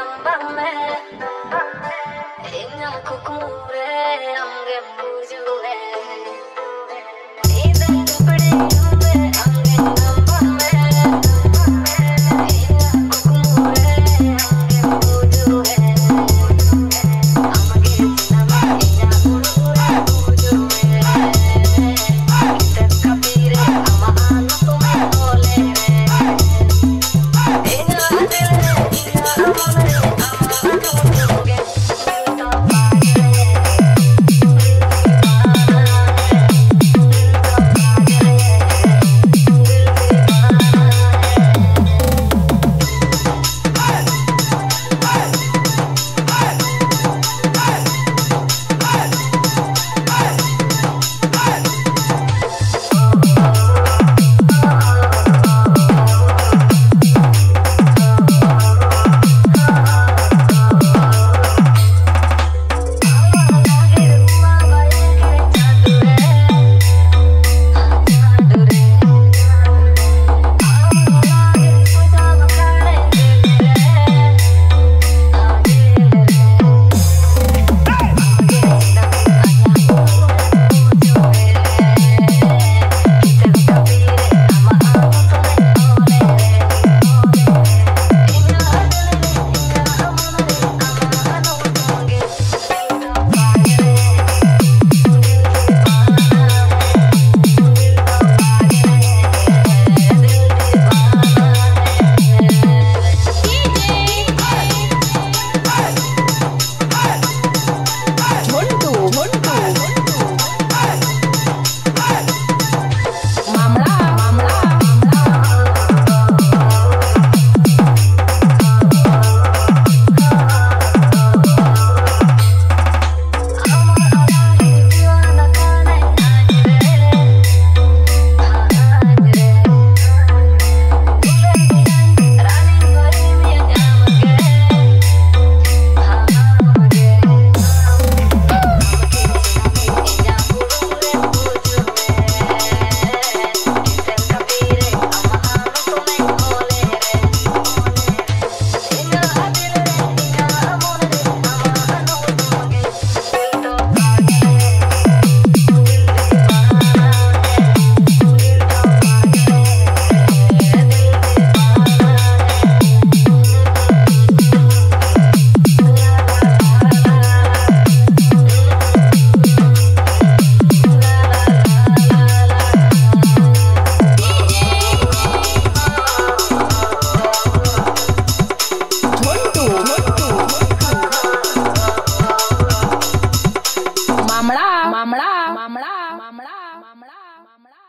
Abámbame, en el cucumbre, aunque pudiera. mamla, mamla, mamla.